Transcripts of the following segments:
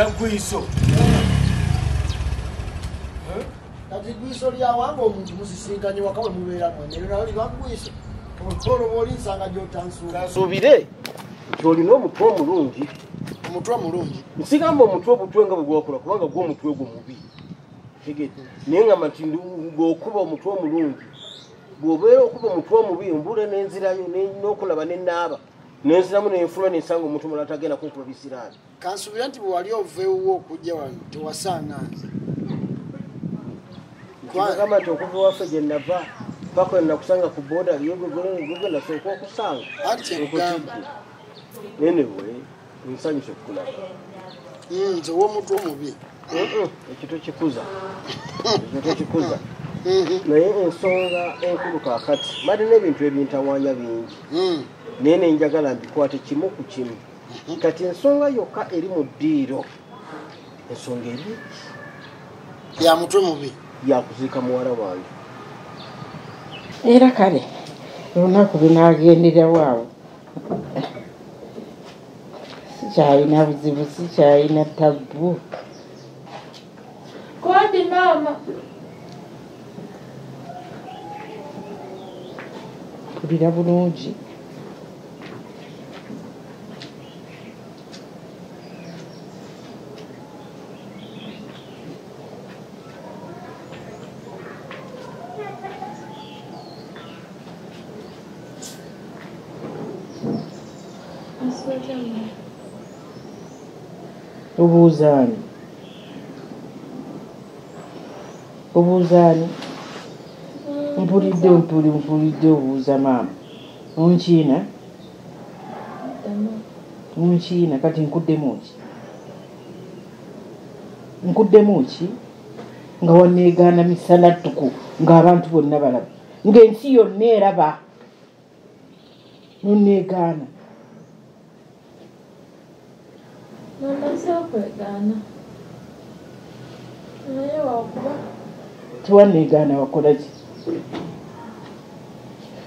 naggwiso kati gwiso lyawanga omuntu musisinkanye waka we mubeera mwenero nayo liba gwiso. Omukono bwolinsanga gyotansuuka suubire nti olina omutwe omulungi. Omutwe mulungi nsigamba omutwe obutwe nga bwe gwakola kubanga gwe omutwe gwo mubi. Tegete. naye ngamba nti ng'okuba omutwe omulungi bw'obeera okuba omutwe omubi mbuule n'enzirayo ne- n'okulaba nenaaba nenziramu nenfulwa nensanga omuntu mulala tagenda kunkuba bisiraani kansuubira nti bwe wali oveewo okujja wano tewasaananze kigamba nti okuva waffe gye nava paka enakusanga ku boda yogenda sooka okusanga. Kyekugamba. nenewe nsanyuse kukulaba Mm, nze w'omutwe omubi. Ekyo tokikuza. Ekyo tokikuza naye ensonga enkulu kaakati mali n'ebintu ebintawaanya bingi. Mm. naye nenjagala mbikwate kimu ku kimu. Kati ensonga yokka eri mu ddiiro ensonga eri ya mutwe mubi. yakuziika muwala wange era kale olunaku lunagenderawo awo sikyalina buzibu sikyalina tabbu. Kodi mama. Mpulira bulungi Asante mama. Mpulidde mpuli mpulidde obuuza maama onkiina onkiina kati nkuddemu ki? Nkuddemu ki? Nga waneegaana misana ttuku ng'abantu bonna balaba. Ng'ensi yonna eraba. Noneegaana Mama sakwegana. Naye wakuba. Tiwaneegaana wakola ki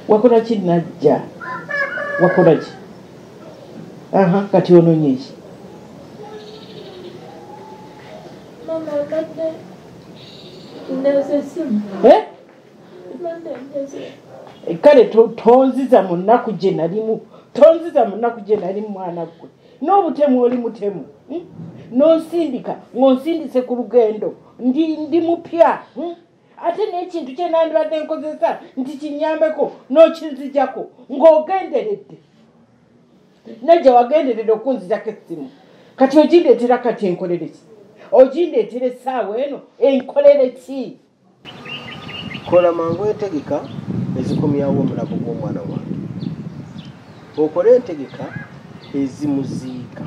wakola ki najja wakola ki aha kati ononye ki mama badde ndeze simu. Eh? Ndeze. kale to- tonziza mu nnaku gye nalimu tonziza mu nnaku gye nali mwana gwe n'obutemu oli mutemu hmm? n'onsindika ng'onsindise ku lugendo ndi, ndi mupya hmm? Ate n'ekintu kye nandibadde nkozesa nti kinyambeko n'okinzijako ng'ogenderedde. Najja wagenderedde okunzijako essimu. Kati ogindeetera kati enkolere ki? Ogindeetera essaawa eno? Enkolere ki? Kola mangu entegeka ezikomyawo omulago gw'omwana wange. Okole entegeka ezimuziika.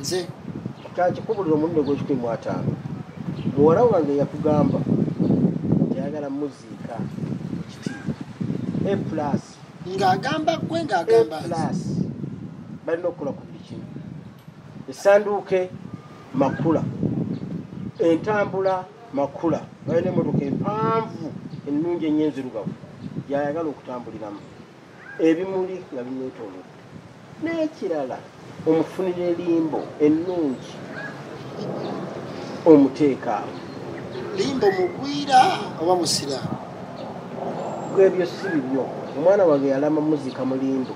Nze? Kakikubulira omulundi gw'ekikumi mu ataano. Muwala wange yakugamba yagala muziika ekitiibwa a plus. Ng'agamba gwe ng'agamba plus. Balina okukola ku buli kimu esanduuke makula. Entambula makula. Balina emotoka empanvu ennungi ennyo enzirugavu. Yayagala okutambuliramu. Ebimuli nga bimwetoolodde n'ekirala omufunira elimbo ennungi. Omuteeka. awo limbo mugwira oba musiraamu gwebyo si bibyo. Omwana wange yalama muzika mulimbo.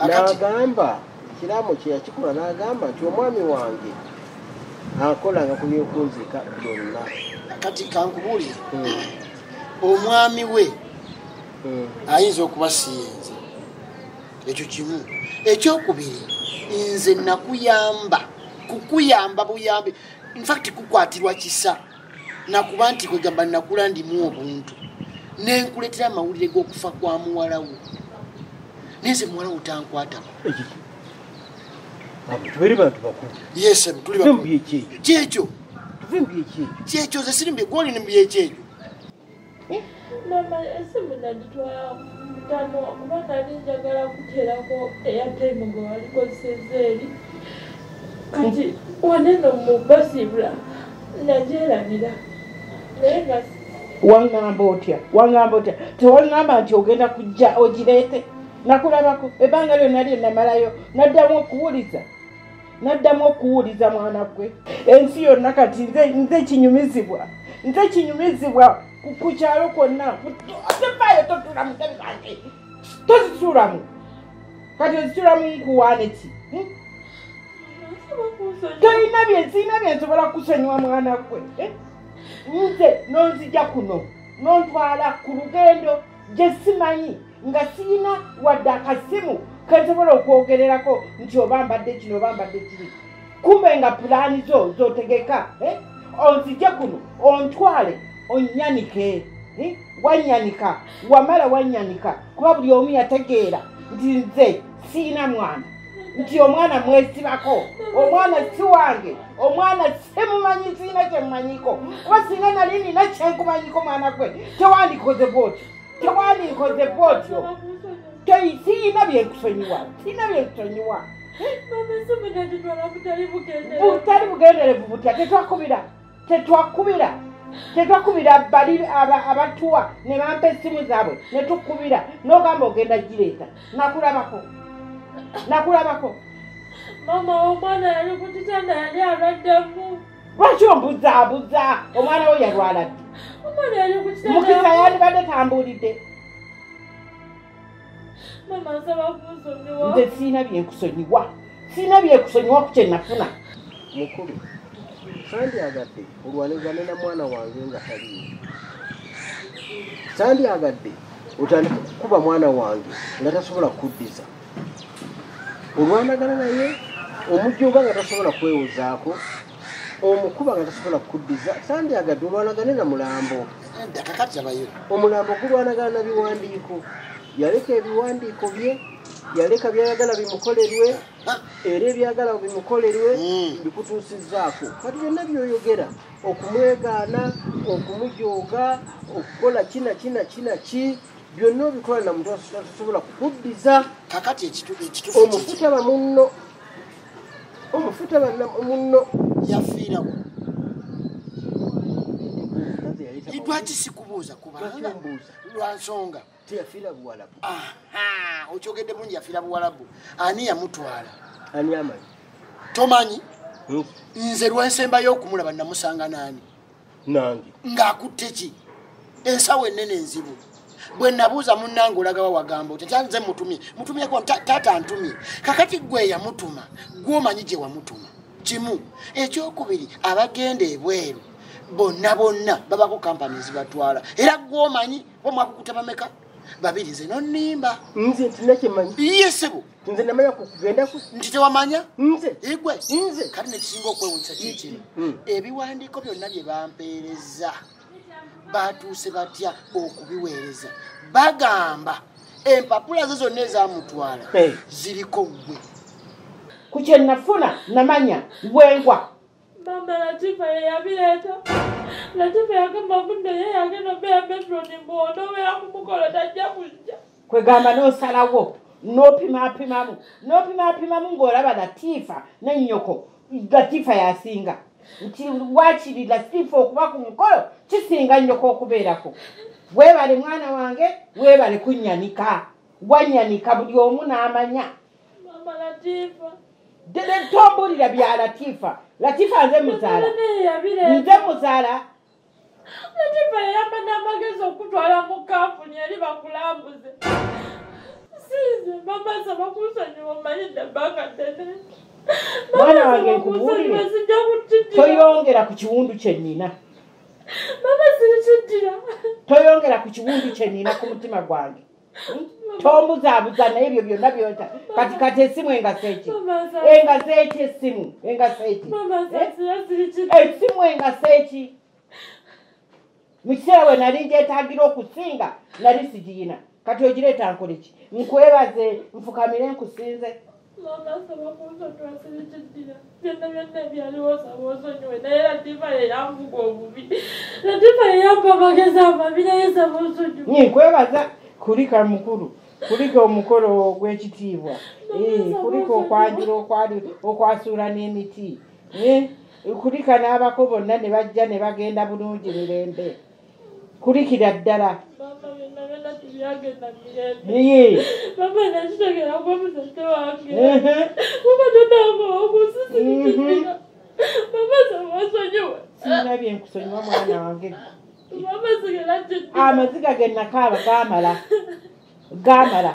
Akati- n'agamba ekiraamo kye yakikola n'agamba nti omwami wange akolanga ku byokunziika byonna. Kati kankubuulire. Mm, omwami we mm. ayinza okuba siyenze ekyo kimu. Ekyokubiri nze nakuyamba kukuyamba buyambi. Infact kukwatirwa kisa nakuba nti kwegamba nakula ndimu obuntu. Nenkuletera amawulire g'okufa kwa muwala wo. Nenze muwala wo tankwatako tubeere bantu bakulu byekyekyo kyekyo kyekyo ze sirimbye gwoli ni mubyekyekyo Mama esimu nagitwala mutano kuba nali njagala kuteerako eyatime gwe walikozesezza eri. Kati waneno mu basibula nagyeranira naye nga waŋŋamba otya? Waŋŋamba otya? Tewaŋŋamba nti ogenda kujja ogireete? Nakulabako ebbanga lyonna lye namalayo naddamu okuwuliza. Naddamu okuwuliza mwana gwe. Ensi yonna kati nze kinyumizibwa. Nze kinyumizibwa ku- kyalo kwonna. Atevaayo totula mu ntebe zange tozitulamu kati ozitulamu nkuwaane ki? Nsaba kunsonyiwa. tolina bye sirina bye nsobola kusonyiwa mwana gwe. Eh? Nze nonzija kuno nontwala ku lugendo gye simanyi nga sirina wadde akasimu kensobola okwogererako nti oba mbadde kino oba mbadde kiri kumbe nga pulaani zo zotegeka eh? onzije kuno ontwale onnyanike eh? wanyanika wamala wanyanika kuba buli omu yategeera nti nze siina mwana nti omwana mwesibako omwana si wange omwana simumanyi siina kyemumanyiko. Kuba singa nali nina kyenkumanyiko mwana gwe tewandikoze bwotyo tewandikoze bwotyo. Siina byenkusonyiwa siina byenkusonyiwa butali bugenderevu. Butya? Tetwakubira tetwakubira tetwakubira bali aba- abatuwa ne bampa essimu zaabwe ne tukubira. N'ogamba ogenda gireeta nakulabako nakulabako Mama omwana yali ku kitanda yali alwaddemu. lwaki ombuzaabuza omwana we yalwala ddi? Omwana yali ku kitanda. mukisa yandibadde tambulidde Mama nsaba kunsonyiwa. nze siina byenkusonyiwa. Siina byenkusonyiwa ku kyenafuna mukulu sandyagadde olwanigane na mwana wange nga taliiwo sandyagadde otandika kukuba mwana wange nga tasobola kuddiza olwanagana naye omujjoga nga tasobola kwewozaako omukuba nga tasobola kuddiza sandyagadde olwanagane na mulambo. Omulambo gulwanagana na biwandiiko. Yaleka ebiwandiiko bye yaleka byayagala bimukolerwe era ebyagala bimukolerwe Mm. bikutuusizzaako kati byonna byoyogera okumwegaana okumujooga okukola kina kina kina ki byonna obikola na muntu tasobola kukuddiza. Kakati omufutaba munno. Omufutaba munno. Yafiirawo lwaki sikubuuza kubanga lwa nsonga. Teyafiira buwalabu. Okyogedde bulungi yafiira buwalabu. Ani yamutwala? Ani amanyi? Tomanyi? Hmm? nze lwensembayo okumulaba namusanga naani? Nange. Ng'akutte ki? Ensawo ennene enzibu bwe nabuuza munnange olagawa wagamba oti kyanze mutumye. Mutumyeko "Ta- taata ntumye kakati gwe yamutuma gwomanyi gye wamutuma. Kimu ekyokubiri abagenda ebweru bonna bonna babako kampani zibatwala. Era gwomanyi omwakukuta bameka? Babiri nze nonnimba. Nze ntinakyemanyi iye sebo. Nze namanya kukugendaku nti tewamanya? Nze. Igwe? Nze. kati nekisinga okwewunyisa kikiri Mm. ebiwandiiko byonna bye bampeereza batuuse batya okubiweereza. Bagamba empapula ze zonna ezamutwala ziriko gwe ku kyenafuna namanya bwengwa Mama Latifa ye yabireeta. Latifa yagamba munne ye yagenda obeera petroni mbondo obeera kumukola tajja kujja. kwegamba n'osalawo n'opimaapimamu n'opimaapimamu ng'olaba latiifa ne nnyoko latiifa yasinga nti wakiri latiifa okuba ku mukolo kisinga nnyoko okubeerako. Weebale mwana wange weebale kunnyanika wanyanika buli omu n'amanya. Latifa. tombulira bya latiifa latiifa nze muzaala. Nze muzaala. Latifa yayamba n'amagezi okutwala mu kampuni eri bakulambuze. Sinze mama nsaba kunsonyiwa omanyidde ebbanga ddene. Mwana wange nkubuulire. toyongera ku kiwundu Mama sirikiddira. toyongera ku kiwundu kyennina ku mutima gwange. Hmm? tombuzaabuza naye ebyo byonna byota kati kati esimu engasa eki Mama nsaba. engasa eki esimu engasa eki Mama Eh? esimu engasa eki mu kiseera we nali ngyetagira okusinga nali sigiyina. Kati ogireeta nkoleki? Nkwebaze nfukamire nkusinze Mama nsaba kunsonyiwa sirikiddira. Byonna byonna ebyaliwo nsaba onsonyiwe naye Latifa ye yanvuga obubi. Latifa ye yampa amagezi amabi naye nsaba onsonyiwe. nkwebaza kulika mukulu kulika omukolo ogw'ekitiibwa Eh, kulika okwanjula okwali okwasuula n'emiti Eh, kulika n'abako bonna ne bajja ne bagenda bulungi mirembe kulikira ddala Mama byonna byonna nati byagenda mirembe Ye. mama nakitegera kwa muzadde wange Ehe. kuba totamba okusisikikiira mama sabasonyiwe sirina byenkusonyiwa mwana wange mama sigera kyeddira amaziga ge nakaaba gamala gamala